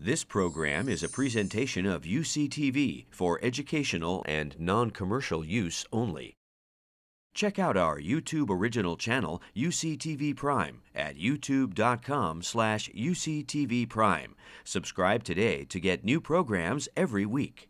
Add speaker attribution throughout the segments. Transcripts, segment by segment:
Speaker 1: This program is a presentation of UCTV for educational and non-commercial use only. Check out our YouTube original channel, UCTV Prime, at youtube.com slash uctvprime. Subscribe today to get new programs every week.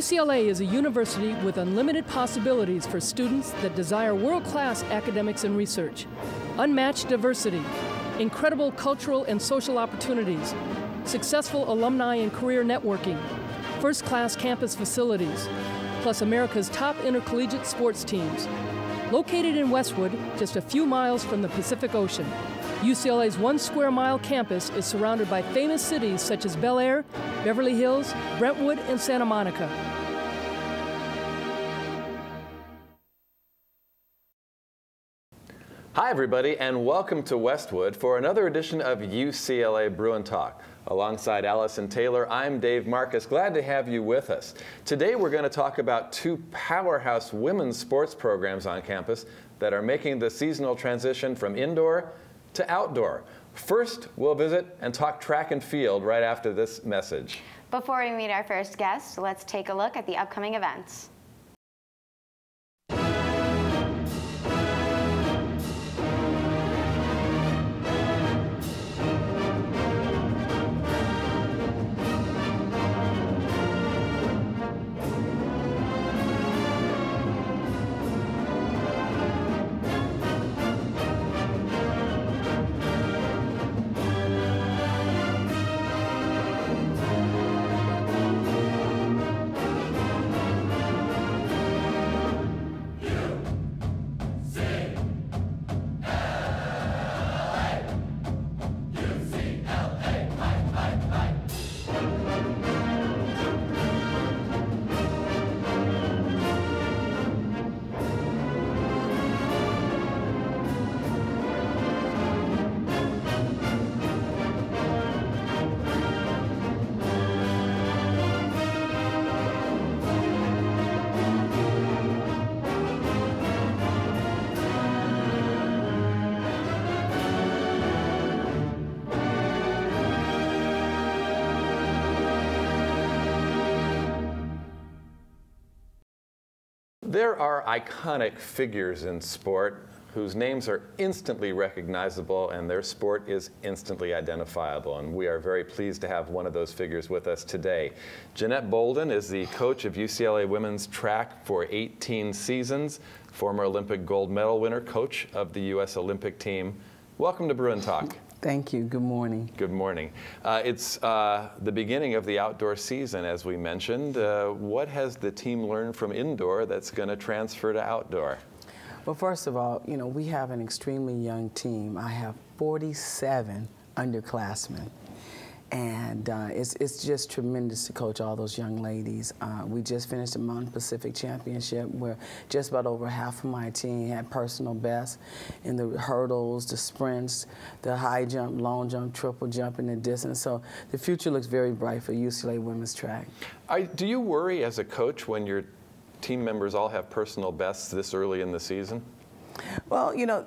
Speaker 2: UCLA is a university with unlimited possibilities for students that desire world class academics and research, unmatched diversity, incredible cultural and social opportunities, successful alumni and career networking, first class campus facilities, plus America's top intercollegiate sports teams. Located in Westwood, just a few miles from the Pacific Ocean, UCLA's one square mile campus is surrounded by famous cities such as Bel Air, Beverly Hills, Brentwood, and Santa Monica.
Speaker 3: Hi, everybody, and welcome to Westwood for another edition of UCLA Bruin Talk. Alongside Allison Taylor, I'm Dave Marcus. Glad to have you with us. Today, we're going to talk about two powerhouse women's sports programs on campus that are making the seasonal transition from indoor to outdoor. First, we'll visit and talk track and field right after this message.
Speaker 4: Before we meet our first guest, let's take a look at the upcoming events.
Speaker 3: There are iconic figures in sport whose names are instantly recognizable and their sport is instantly identifiable. And we are very pleased to have one of those figures with us today. Jeanette Bolden is the coach of UCLA women's track for 18 seasons, former Olympic gold medal winner, coach of the U.S. Olympic team. Welcome to Bruin Talk.
Speaker 5: Thank you. Good morning.
Speaker 3: Good morning. Uh, it's uh, the beginning of the outdoor season, as we mentioned. Uh, what has the team learned from indoor that's going to transfer to outdoor?
Speaker 5: Well, first of all, you know, we have an extremely young team. I have 47 underclassmen. And uh, it's, it's just tremendous to coach all those young ladies. Uh, we just finished the Mountain Pacific Championship where just about over half of my team had personal bests in the hurdles, the sprints, the high jump, long jump, triple jump, and the distance. So the future looks very bright for UCLA women's track.
Speaker 3: I, do you worry as a coach when your team members all have personal bests this early in the season?
Speaker 5: Well, you know,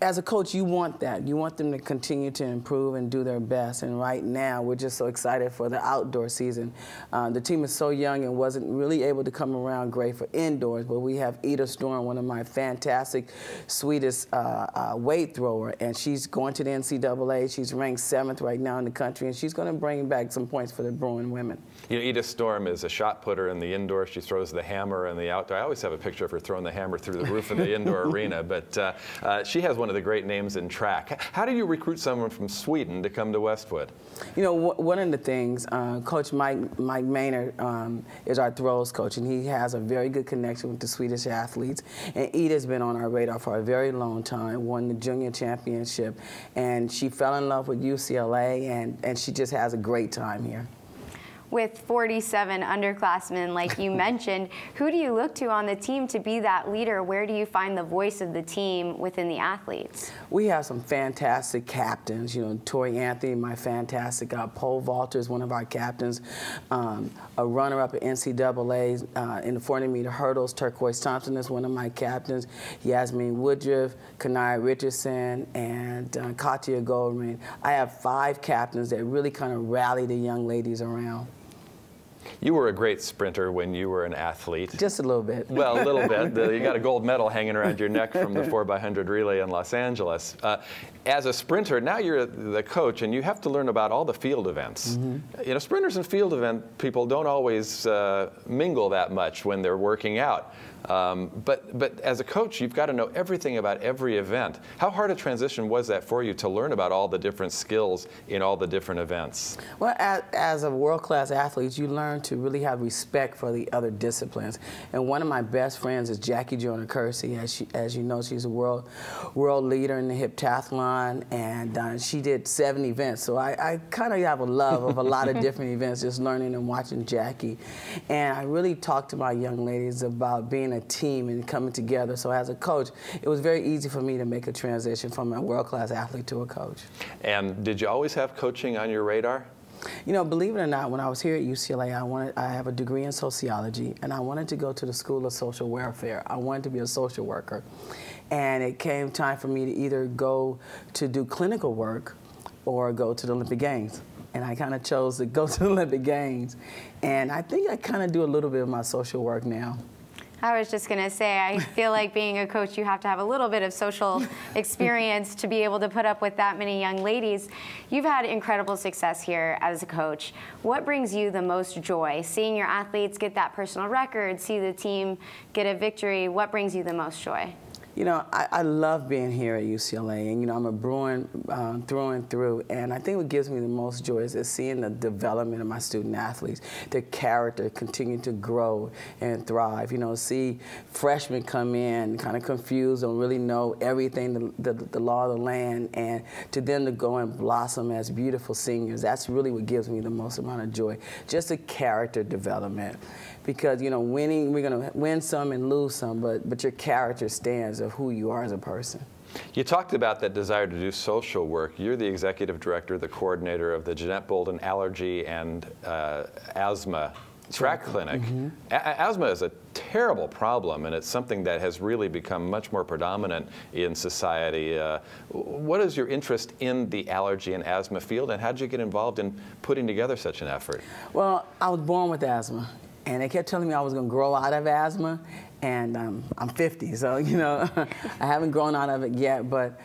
Speaker 5: as a coach, you want that. You want them to continue to improve and do their best. And right now, we're just so excited for the outdoor season. Uh, the team is so young and wasn't really able to come around great for indoors, but we have Ida Storm, one of my fantastic, sweetest uh, uh, weight thrower, and she's going to the NCAA. She's ranked seventh right now in the country, and she's going to bring back some points for the Bruin women.
Speaker 3: You know, Ida Storm is a shot putter in the indoor. She throws the hammer in the outdoor. I always have a picture of her throwing the hammer through the roof of the indoor arena, but uh, uh, she has one of the great names in track. How do you recruit someone from Sweden to come to Westwood?
Speaker 5: You know, one of the things, uh, Coach Mike, Mike Maynard um, is our throws coach, and he has a very good connection with the Swedish athletes. And Ida's been on our radar for a very long time, won the junior championship, and she fell in love with UCLA, and, and she just has a great time here.
Speaker 4: With 47 underclassmen, like you mentioned, who do you look to on the team to be that leader? Where do you find the voice of the team within the athletes?
Speaker 5: We have some fantastic captains. You know, Tori Anthony, my fantastic uh, pole vaulter, is one of our captains. Um, a runner-up at NCAA uh, in the 40 meter hurdles, Turquoise Thompson is one of my captains. Yasmin Woodruff, Kanaya Richardson, and uh, Katia Goldring. I have five captains that really kind of rally the young ladies around.
Speaker 3: You were a great sprinter when you were an athlete.
Speaker 5: Just a little bit.
Speaker 3: Well, a little bit. The, you got a gold medal hanging around your neck from the 4x100 relay in Los Angeles. Uh, as a sprinter, now you're the coach, and you have to learn about all the field events. Mm -hmm. You know, sprinters and field event people don't always uh, mingle that much when they're working out. Um, but, but as a coach, you've got to know everything about every event. How hard a transition was that for you to learn about all the different skills in all the different events?
Speaker 5: Well, as, as a world-class athlete, you learn to really have respect for the other disciplines. And one of my best friends is Jackie Joyner Kersee. As, she, as you know, she's a world, world leader in the heptathlon, and uh, she did seven events. So I, I kind of have a love of a lot of different events, just learning and watching Jackie. And I really talk to my young ladies about being being a team and coming together. So as a coach, it was very easy for me to make a transition from a world-class athlete to a coach.
Speaker 3: And did you always have coaching on your radar?
Speaker 5: You know, believe it or not, when I was here at UCLA, I wanted I have a degree in sociology, and I wanted to go to the School of Social Welfare. I wanted to be a social worker, and it came time for me to either go to do clinical work or go to the Olympic Games. And I kind of chose to go to the Olympic Games, and I think I kind of do a little bit of my social work now.
Speaker 4: I was just going to say, I feel like being a coach, you have to have a little bit of social experience to be able to put up with that many young ladies. You've had incredible success here as a coach. What brings you the most joy? Seeing your athletes get that personal record, see the team get a victory, what brings you the most joy?
Speaker 5: You know, I, I, love being here at UCLA, and you know, I'm a Bruin um, through and through, and I think what gives me the most joy is seeing the development of my student athletes, their character continue to grow and thrive. You know, see freshmen come in kind of confused, don't really know everything, the, the, the law of the land, and to them to go and blossom as beautiful seniors, that's really what gives me the most amount of joy, just the character development because you know winning we're going to win some and lose some but but your character stands of who you are as a person
Speaker 3: you talked about that desire to do social work. You're the executive director, the coordinator of the Jeanette Bolden Allergy and uh, Asthma Track Clinic. Mm -hmm. asthma is a terrible problem, and it's something that has really become much more predominant in society. Uh, what is your interest in the allergy and asthma field, and how did you get involved in putting together such an effort?
Speaker 5: Well, I was born with asthma and they kept telling me I was going to grow out of asthma, and um, I'm 50, so you know I haven't grown out of it yet. But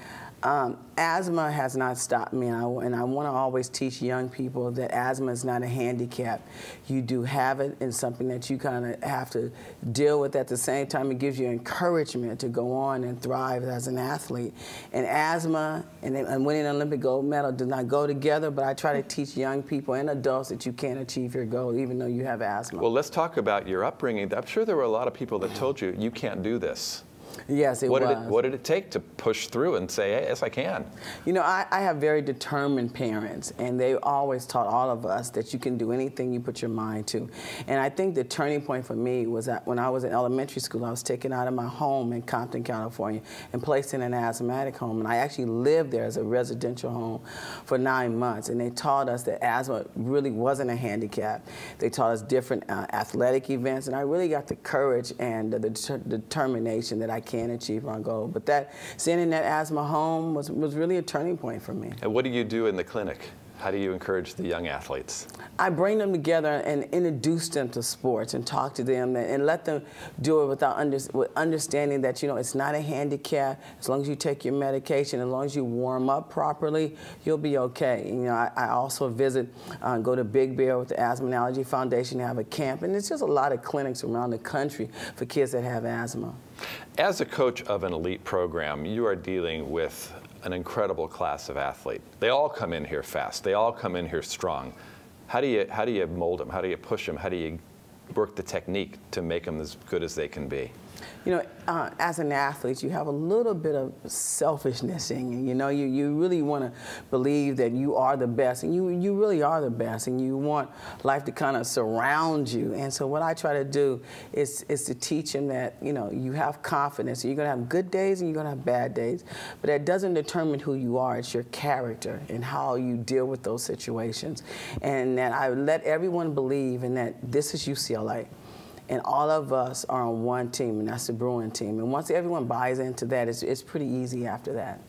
Speaker 5: um, asthma has not stopped me, and I, and I want to always teach young people that asthma is not a handicap. You do have it, and something that you kind of have to deal with. At the same time, it gives you encouragement to go on and thrive as an athlete. And asthma and, and winning an Olympic gold medal do not go together, but I try to teach young people and adults that you can achieve your goal even though you have asthma.
Speaker 3: Well, let's talk about your upbringing. I'm sure there were a lot of people that told you you can't do this.
Speaker 5: Yes, it
Speaker 3: what
Speaker 5: was.
Speaker 3: Did it, what did it take to push through and say, hey, yes, I can?
Speaker 5: You know, I, I, have very determined parents, and they always taught all of us that you can do anything you put your mind to. And I think the turning point for me was that when I was in elementary school, I was taken out of my home in Compton, California, and placed in an asthmatic home. And I actually lived there as a residential home for nine months. And they taught us that asthma really wasn't a handicap. They taught us different uh, athletic events, and I really got the courage and the, the determination that I can achieve my goal. But that sending that asthma home was, was really a turning point for me.
Speaker 3: And what do you do in the clinic? How do you encourage the young athletes?
Speaker 5: I bring them together and introduce them to sports and talk to them and let them do it without under, with understanding that you know it's not a handicap. As long as you take your medication, as long as you warm up properly, you'll be okay. You know, I, I also visit, uh, go to Big Bear with the Asthma and Allergy Foundation to have a camp, and it's just a lot of clinics around the country for kids that have asthma.
Speaker 3: As a coach of an elite program, you are dealing with an incredible class of athlete. They all come in here fast. They all come in here strong. How do you how do you mold them? How do you push them? How do you work the technique to make them as good as they can be?
Speaker 5: You know, uh, as an athlete, you have a little bit of selfishness in you. You know, you, you really want to believe that you are the best, and you, you really are the best, and you want life to kind of surround you. And so, what I try to do is, is to teach them that, you know, you have confidence. You're going to have good days and you're going to have bad days, but that doesn't determine who you are. It's your character and how you deal with those situations. And that I let everyone believe in that this is UCLA and all of us are on one team, and that's the Bruin team. And once everyone buys into that, it's, it's pretty easy after that.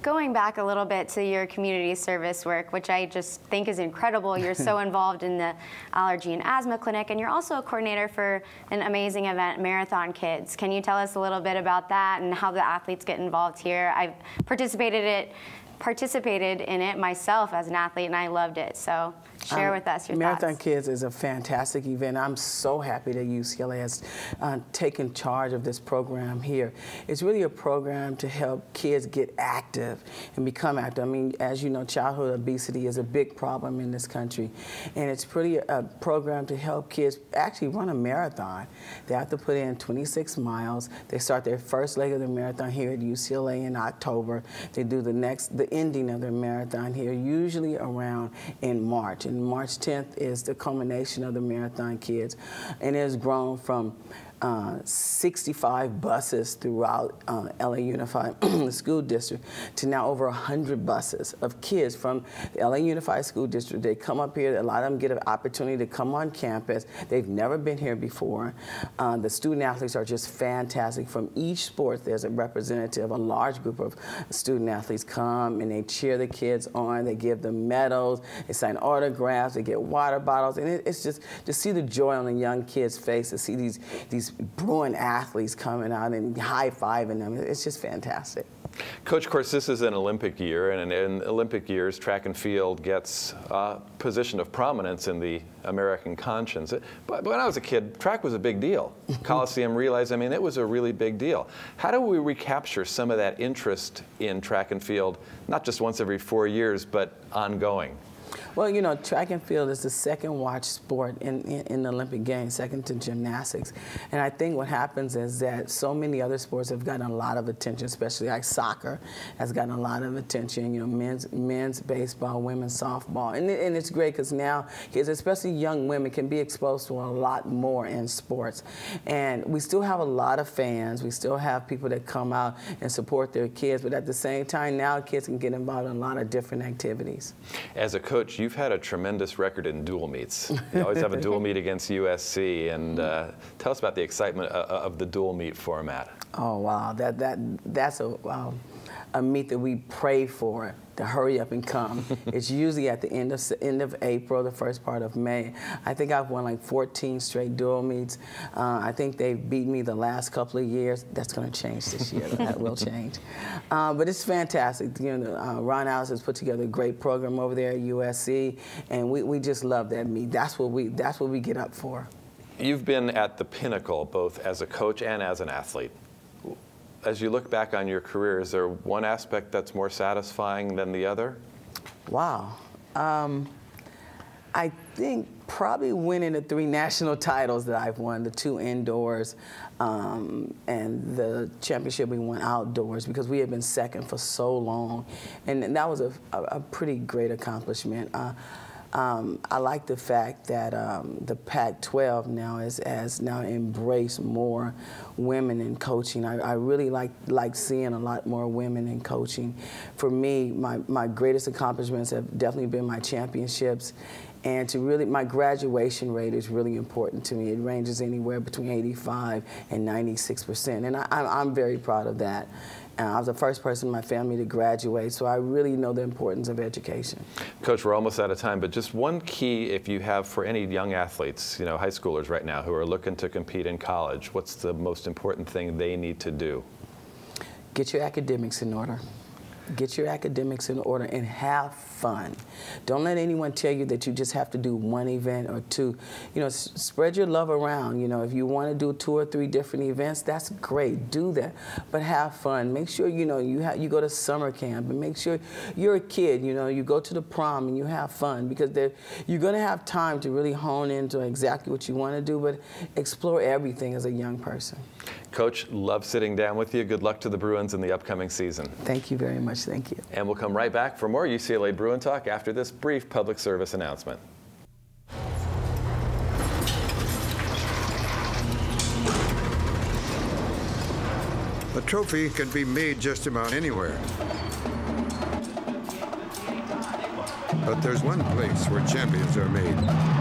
Speaker 4: Going back a little bit to your community service work, which I just think is incredible. You're so involved in the allergy and asthma clinic, and you're also a coordinator for an amazing event, Marathon Kids. Can you tell us a little bit about that and how the athletes get involved here? I've participated it participated in it myself as an athlete, and I loved it. So share um, with us your
Speaker 5: Marathon
Speaker 4: thoughts.
Speaker 5: Kids is a fantastic event. I'm so happy that UCLA has uh, taken charge of this program here. It's really a program to help kids get active and become active. I mean, as you know, childhood obesity is a big problem in this country, and it's pretty a program to help kids actually run a marathon. They have to put in 26 miles. They start their first leg of the marathon here at UCLA in October. They do the next, the ending of their marathon here, usually around in March. And March 10th is the culmination of the Marathon Kids. And it has grown from uh, 65 buses throughout uh, LA Unified School District to now over 100 buses of kids from LA Unified School District. They come up here, a lot of them get an opportunity to come on campus. They've never been here before. Uh, the student athletes are just fantastic. From each sport, there's a representative, a large group of student athletes come and they cheer the kids on. They give them medals, they sign autographs, they get water bottles, and it, it's just to see the joy on the young kids' face to see these these these Bruin athletes coming out and high-fiving them. It's just fantastic.
Speaker 3: Coach, of course, this is an Olympic year, and in Olympic years, track and field gets a position of prominence in the American conscience. But when I was a kid, track was a big deal. Coliseum Relays, I mean, it was a really big deal. How do we recapture some of that interest in track and field, not just once every four years, but ongoing?
Speaker 5: Well, you know, track and field is the second watch sport in, in, in, the Olympic Games, second to gymnastics. And I think what happens is that so many other sports have gotten a lot of attention, especially like soccer has gotten a lot of attention, you know, men's, men's baseball, women's softball. And, and it's great because now kids, especially young women, can be exposed to a lot more in sports. And we still have a lot of fans. We still have people that come out and support their kids. But at the same time, now kids can get involved in a lot of different activities.
Speaker 3: As a coach, you you've had a tremendous record in dual meets. You always have a dual meet against USC, and uh, tell us about the excitement of, uh, of the dual meet format.
Speaker 5: Oh wow, that that that's a um, a meet that we pray for to hurry up and come. it's usually at the end of end of April, the first part of May. I think I've won like 14 straight dual meets. Uh, I think they've beat me the last couple of years. That's going to change this year. that will change. Uh, but it's fantastic. You know, uh, Ron Allice has put together a great program over there at USC, and we, we just love that meet. That's what we that's what we get up for.
Speaker 3: You've been at the pinnacle both as a coach and as an athlete as you look back on your career, is there one aspect that's more satisfying than the other?
Speaker 5: Wow. Um, I think probably winning the three national titles that I've won, the two indoors um, and the championship we won outdoors because we had been second for so long. And, that was a, a, pretty great accomplishment. Uh, um, I like the fact that um, the Pac-12 now is, has now embraced more women in coaching. I, I, really like like seeing a lot more women in coaching. For me, my, my greatest accomplishments have definitely been my championships. And to really, my graduation rate is really important to me. It ranges anywhere between 85 and 96 percent, and I, I'm very proud of that. Uh, I was the first person in my family to graduate, so I really know the importance of education.
Speaker 3: Coach, we're almost out of time, but just one key if you have for any young athletes, you know, high schoolers right now who are looking to compete in college, what's the most important thing they need to do?
Speaker 5: Get your academics in order. Get your academics in order and have fun. Don't let anyone tell you that you just have to do one event or two. You know, spread your love around. You know, if you want to do two or three different events, that's great. Do that, but have fun. Make sure you know you you go to summer camp and make sure you're a kid. You know, you go to the prom and you have fun because you're going to have time to really hone into exactly what you want to do, but explore everything as a young person.
Speaker 3: Coach, love sitting down with you. Good luck to the Bruins in the upcoming season.
Speaker 5: Thank you very much. Thank you.
Speaker 3: And we'll come right back for more UCLA Bruin Talk after this brief public service announcement.
Speaker 6: A trophy can be made just about anywhere. But there's one place where champions are made.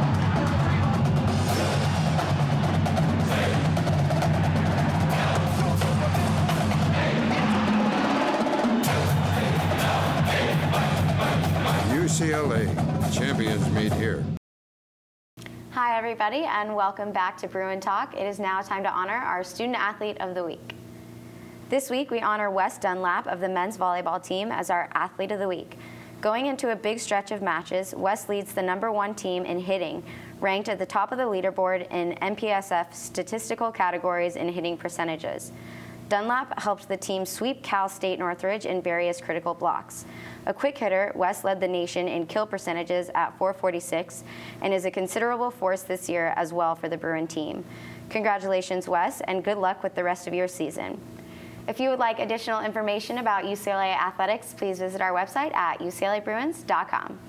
Speaker 6: UCLA, champions meet here.
Speaker 4: Hi, everybody, and welcome back to Bruin Talk. It is now time to honor our Student Athlete of the Week. This week, we honor Wes Dunlap of the men's volleyball team as our Athlete of the Week. Going into a big stretch of matches, Wes leads the number one team in hitting, ranked at the top of the leaderboard in MPSF statistical categories in hitting percentages. Dunlap helped the team sweep Cal State Northridge in various critical blocks. A quick hitter, Wes led the nation in kill percentages at 446 and is a considerable force this year as well for the Bruin team. Congratulations, Wes, and good luck with the rest of your season. If you would like additional information about UCLA athletics, please visit our website at uclabruins.com.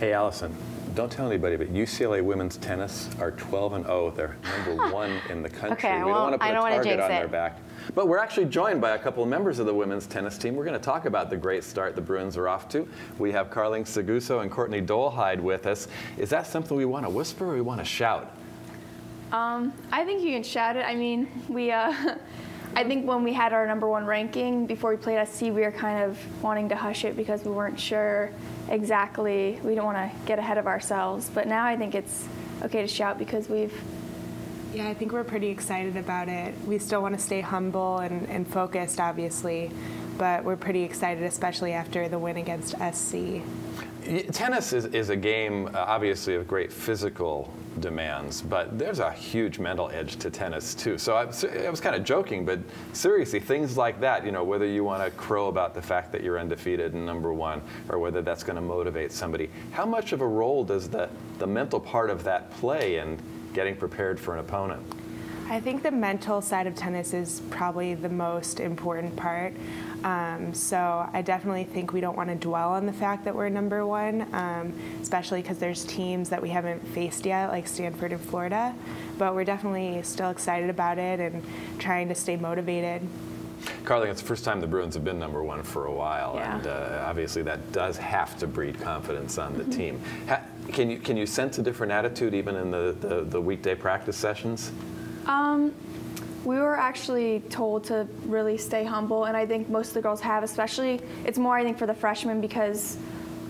Speaker 3: Hey, Allison, don't tell anybody, but UCLA women's tennis are 12 and 0. They're number one in the country.
Speaker 4: Okay,
Speaker 3: we
Speaker 4: well,
Speaker 3: don't want to put
Speaker 4: I
Speaker 3: a target on
Speaker 4: it.
Speaker 3: their back. But we're actually joined by a couple of members of the women's tennis team. We're going to talk about the great start the Bruins are off to. We have Carling Seguso and Courtney Dolehide with us. Is that something we want to whisper or we want to shout?
Speaker 7: Um, I think you can shout it. I mean, we. Uh, I think when we had our number one ranking before we played SC, we were kind of wanting to hush it because we weren't sure exactly. We don't want to get ahead of ourselves. But now I think it's okay to shout because we've
Speaker 8: yeah, I think we're pretty excited about it. We still want to stay humble and, and focused, obviously, but we're pretty excited, especially after the win against SC.
Speaker 3: Tennis is, is a game, uh, obviously, of great physical demands, but there's a huge mental edge to tennis, too. So I, I was kind of joking, but seriously, things like that, you know, whether you want to crow about the fact that you're undefeated and number one, or whether that's going to motivate somebody, how much of a role does the, the mental part of that play in getting prepared for an opponent?
Speaker 8: I think the mental side of tennis is probably the most important part. Um, so I definitely think we don't want to dwell on the fact that we're number one, um, especially because there's teams that we haven't faced yet, like Stanford and Florida. But we're definitely still excited about it and trying to stay motivated.
Speaker 3: Carly, it's the first time the Bruins have been number one for a while,
Speaker 7: yeah.
Speaker 3: and uh, obviously that does have to breed confidence on the mm-hmm. team. Ha can you can you sense a different attitude even in the, the, the weekday practice sessions?
Speaker 7: Um, we were actually told to really stay humble, and I think most of the girls have. Especially, it's more I think for the freshmen because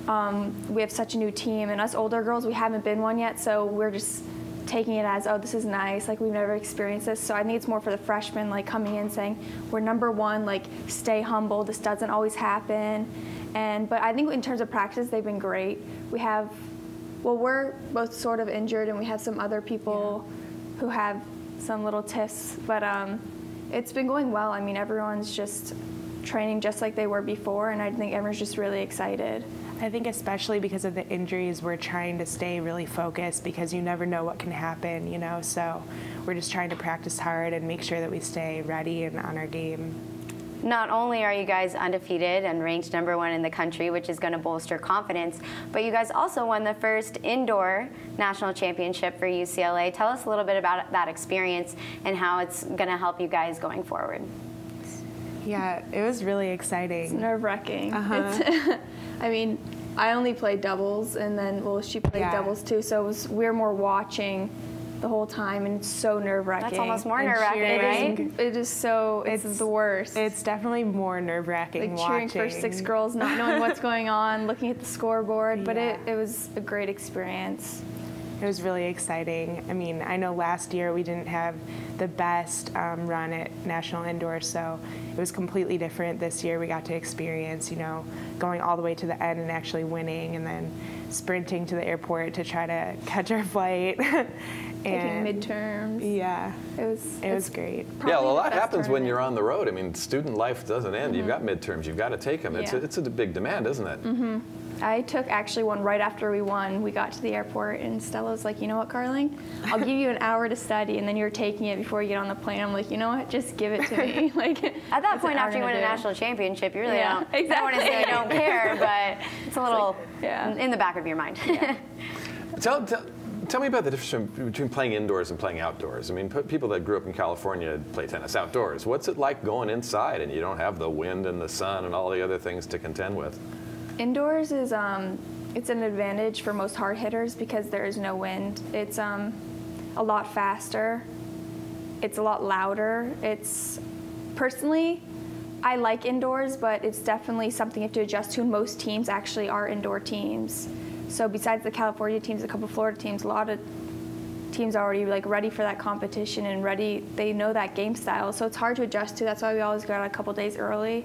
Speaker 7: um, we have such a new team, and us older girls we haven't been one yet, so we're just taking it as, oh, this is nice, like we've never experienced this. So I think it's more for the freshmen, like coming in saying, we're number one, like stay humble, this doesn't always happen. And, but I think in terms of practice, they've been great. We have, well, we're both sort of injured and we have some other people yeah. who have some little tiffs, but um, it's been going well. I mean, everyone's just training just like they were before, and I think everyone's just really excited.
Speaker 8: I think especially because of the injuries, we're trying to stay really focused because you never know what can happen, you know. So we're just trying to practice hard and make sure that we stay ready and on our game.
Speaker 4: Not only are you guys undefeated and ranked number one in the country, which is going to bolster confidence, but you guys also won the first indoor national championship for UCLA. Tell us a little bit about that experience and how it's going to help you guys going forward.
Speaker 8: Yeah, it was really exciting.
Speaker 7: It's nerve wracking.
Speaker 8: Uh-huh.
Speaker 7: I mean, I only played doubles, and then well, she played yeah. doubles too. So it was we are more watching the whole time, and it's so nerve wracking.
Speaker 4: That's almost more nerve wracking, right?
Speaker 7: It is, it is so. It's, it's, the worst.
Speaker 8: It's definitely more nerve wracking.
Speaker 7: Like cheering for six girls, not knowing what's going on, looking at the scoreboard. But yeah. it, it was a great experience.
Speaker 8: it was really exciting. I mean, I know last year we didn't have the best um, run at National Indoor, so it was completely different. This year we got to experience, you know, going all the way to the end and actually winning, and then sprinting to the airport to try to catch our flight.
Speaker 7: Taking midterms.
Speaker 8: Yeah,
Speaker 7: It was.
Speaker 8: it was great.
Speaker 3: Yeah, well, a lot happens when you're on the road. I mean, student life doesn't end. You've got midterms. You've got to take them. It's, a, it's a big demand, isn't it? Mm-hmm.
Speaker 7: I took actually one right after we won. We got to the airport and Stella was like, you know what, Carling? I'll give you an hour to study and then you're taking it before you get on the plane. I'm like, you know what? Just give it to me. like
Speaker 4: At that point, after you
Speaker 7: gonna
Speaker 4: win a national championship, you really
Speaker 7: Yeah,
Speaker 4: don't. I don't want to say you
Speaker 7: exactly.
Speaker 4: don't care, but it's a little
Speaker 7: yeah.
Speaker 4: in the back of your mind.
Speaker 3: Tell, tell, tell me about the difference between playing indoors and playing outdoors. I mean, people that grew up in California play tennis outdoors. What's it like going inside and you don't have the wind and the sun and all the other things to contend with?
Speaker 7: Indoors is um, it's an advantage for most hard hitters because there is no wind. It's um, a lot faster. It's a lot louder. It's personally, I like indoors, but it's definitely something you have to adjust to. Most teams actually are indoor teams. So besides the California teams, a couple Florida teams, a lot of teams are already like ready for that competition and ready. They know that game style, so it's hard to adjust to. That's why we always go out a couple days early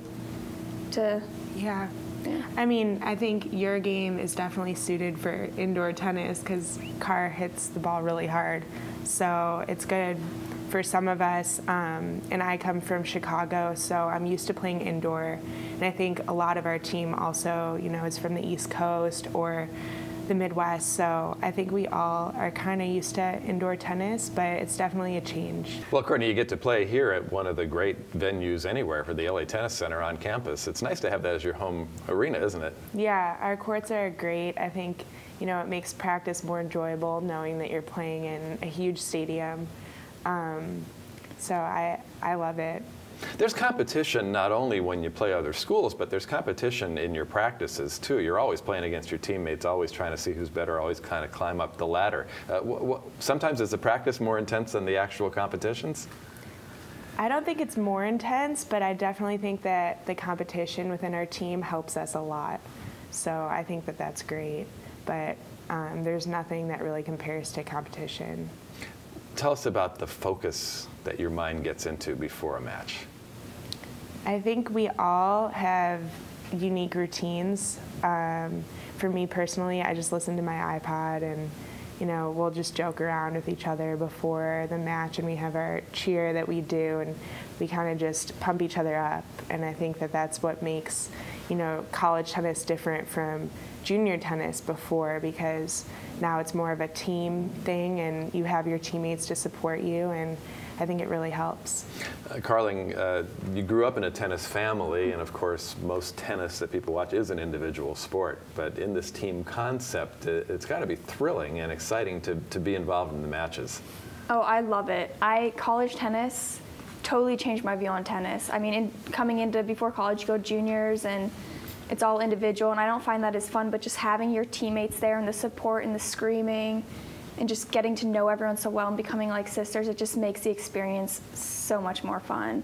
Speaker 7: to
Speaker 8: Yeah. I mean, I think your game is definitely suited for indoor tennis because Carr hits the ball really hard. So it's good for some of us. Um, and I come from Chicago, so I'm used to playing indoor. And I think a lot of our team also, you know, is from the East Coast or the Midwest. So I think we all are kind of used to indoor tennis, but it's definitely a change.
Speaker 3: Well, Courtney, you get to play here at one of the great venues anywhere for the LA Tennis Center on campus. It's nice to have that as your home arena, isn't it?
Speaker 8: Yeah, our courts are great. I think, you know, it makes practice more enjoyable knowing that you're playing in a huge stadium. Um, so I, I love it.
Speaker 3: There's competition not only when you play other schools, but there's competition in your practices too. You're always playing against your teammates, always trying to see who's better, always kind of climb up the ladder. Uh, sometimes is the practice more intense than the actual competitions?
Speaker 8: I don't think it's more intense, but I definitely think that the competition within our team helps us a lot. So I think that that's great. But um, there's nothing that really compares to competition.
Speaker 3: Tell us about the focus that your mind gets into before a match.
Speaker 8: I think we all have unique routines. Um, for me personally, I just listen to my iPod and, you know, we'll just joke around with each other before the match and we have our cheer that we do and we kind of just pump each other up. And I think that that's what makes, you know, college tennis different from junior tennis before because now it's more of a team thing and you have your teammates to support you and I think it really helps.
Speaker 3: Uh, Carling, uh, you grew up in a tennis family, and of course, most tennis that people watch is an individual sport. But in this team concept, uh, it's got to be thrilling and exciting to, to be involved in the matches.
Speaker 7: Oh, I love it. I college tennis totally changed my view on tennis. I mean, in, coming into before college, you go juniors and it's all individual, and I don't find that as fun. But just having your teammates there and the support and the screaming, and just getting to know everyone so well and becoming like sisters, it just makes the experience so much more fun.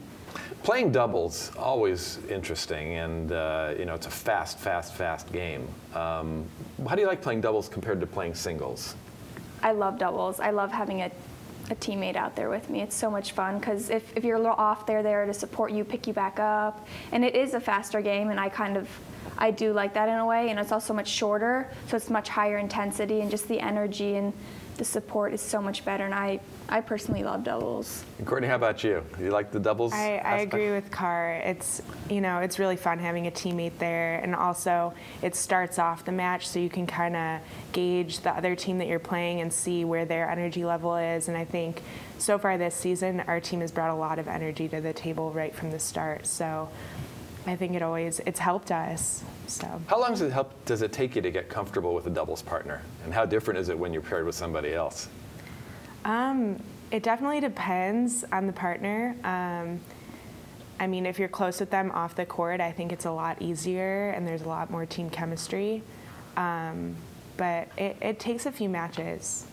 Speaker 3: Playing doubles always interesting, and uh, you know it's a fast, fast, fast game. Um, how do you like playing doubles compared to playing singles?
Speaker 7: I love doubles. I love having a, a teammate out there with me. It's so much fun because if, if you're a little off, they're there to support you, pick you back up. And it is a faster game, and I kind of, I do like that in a way. And it's also much shorter, so it's much higher intensity, and just the energy and the support is so much better. And I, I personally love doubles.
Speaker 3: And Courtney, how about you? You like the doubles?
Speaker 8: I, I agree with Carr. It's you know it's really fun having a teammate there, and also it starts off the match so you can kind of gauge the other team that you're playing and see where their energy level is. And I think so far this season our team has brought a lot of energy to the table right from the start. So I think it always it's helped us. So.
Speaker 3: How long does it help? Does it take you to get comfortable with a doubles partner? And how different is it when you're paired with somebody else?
Speaker 8: Um, it definitely depends on the partner. Um, I mean, if you're close with them off the court, I think it's a lot easier and there's a lot more team chemistry. Um, but it, it takes a few matches.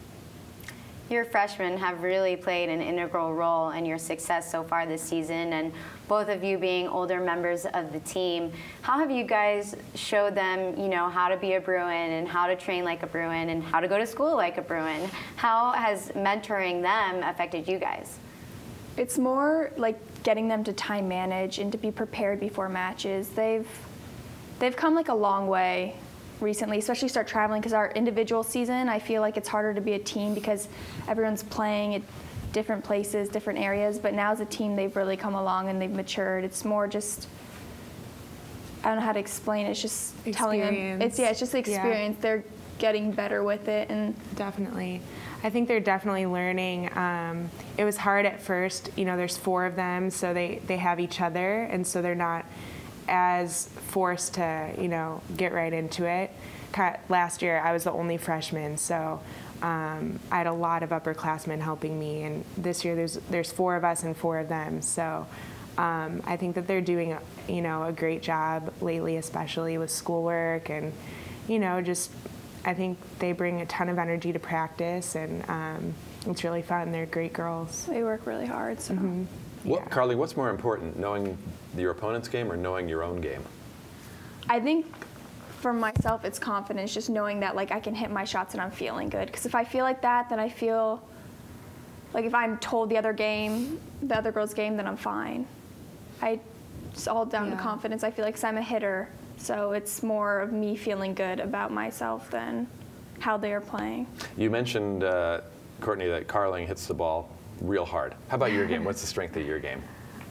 Speaker 4: Your freshmen have really played an integral role in your success so far this season, and both of you being older members of the team, how have you guys showed them, you know, how to be a Bruin and how to train like a Bruin and how to go to school like a Bruin? How has mentoring them affected you guys?
Speaker 7: It's more like getting them to time manage and to be prepared before matches. They've they've come like a long way recently, especially start traveling because our individual season, I feel like it's harder to be a team because everyone's playing at different places, different areas. But now as a team, they've really come along and they've matured. It's more just I don't know how to explain. It. It's just telling them. It's yeah. It's just the experience. Yeah. They're getting better with it and
Speaker 8: definitely. I think they're definitely learning. Um, it was hard at first. You know, there's four of them, so they they have each other, and so they're not as forced to, you know, get right into it. Last year, I was the only freshman, so um, I had a lot of upperclassmen helping me, and this year there's there's four of us and four of them. So um, I think that they're doing, you know, a great job lately, especially with schoolwork and, you know, just I think they bring a ton of energy to practice, and um, it's really fun. They're great girls.
Speaker 7: They work really hard. So. Mm-hmm.
Speaker 3: What, yeah. Carly, what's more important, knowing your opponent's game or knowing your own game?
Speaker 7: I think for myself, it's confidence, just knowing that like I can hit my shots and I'm feeling good. Because if I feel like that, then I feel like if I'm told the other game, the other girl's game, then I'm fine. I it's all down yeah. to confidence. I feel like i I'm a hitter, so it's more of me feeling good about myself than how they are playing.
Speaker 3: You mentioned uh, Courtney that Carling hits the ball real hard. How about your game? What's the strength of your game?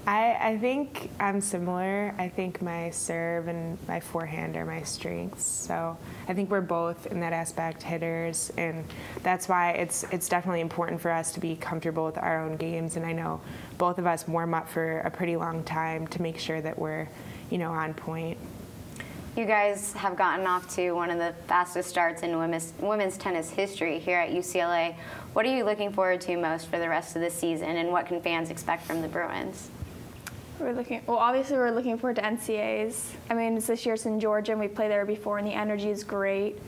Speaker 8: I, I think I'm similar. I think my serve and my forehand are my strengths. So I think we're both in that aspect hitters, and that's why it's it's definitely important for us to be comfortable with our own games. And I know both of us warm up for a pretty long time to make sure that we're, you know, on point.
Speaker 4: You guys have gotten off to one of the fastest starts in women's, women's tennis history here at UCLA. What are you looking forward to most for the rest of the season, and what can fans expect from the Bruins?
Speaker 7: We're looking. Well, obviously, we're looking forward to NCAs. I mean, it's this year it's in Georgia, and we played there before, and the energy is great.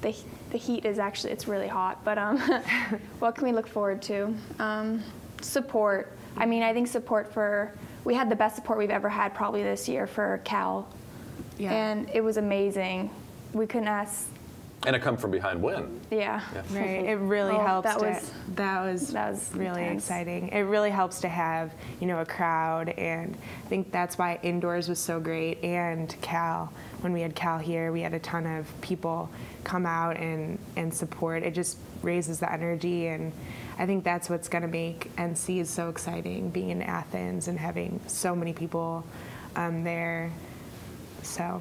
Speaker 7: The the heat is actually it's really hot. But um, what can we look forward to? Um, support. I mean, I think support for we had the best support we've ever had probably this year for Cal, yeah. and it was amazing. We couldn't ask
Speaker 3: and a come from behind win.
Speaker 7: Yeah.
Speaker 8: yeah. Right. It really oh, helps. That was, that was that was really intense. exciting. It really helps to have you know a crowd, and I think that's why indoors was so great. And Cal, when we had Cal here, we had a ton of people come out and and support. It just raises the energy, and I think that's what's going to make NC is so exciting, being in Athens and having so many people um, there. So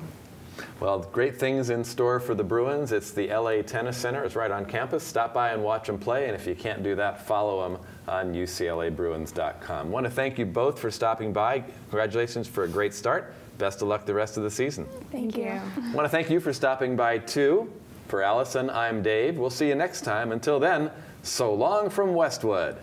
Speaker 3: well, great things in store for the Bruins. It's the LA Tennis Center. It's right on campus. Stop by and watch them play. And if you can't do that, follow them on UCLABruins.com. want to thank you both for stopping by. Congratulations for a great start. Best of luck the rest of the season.
Speaker 7: Thank, thank you.
Speaker 3: I want to thank you for stopping by too. For Allison, I'm Dave. We'll see you next time. Until then, so long from Westwood.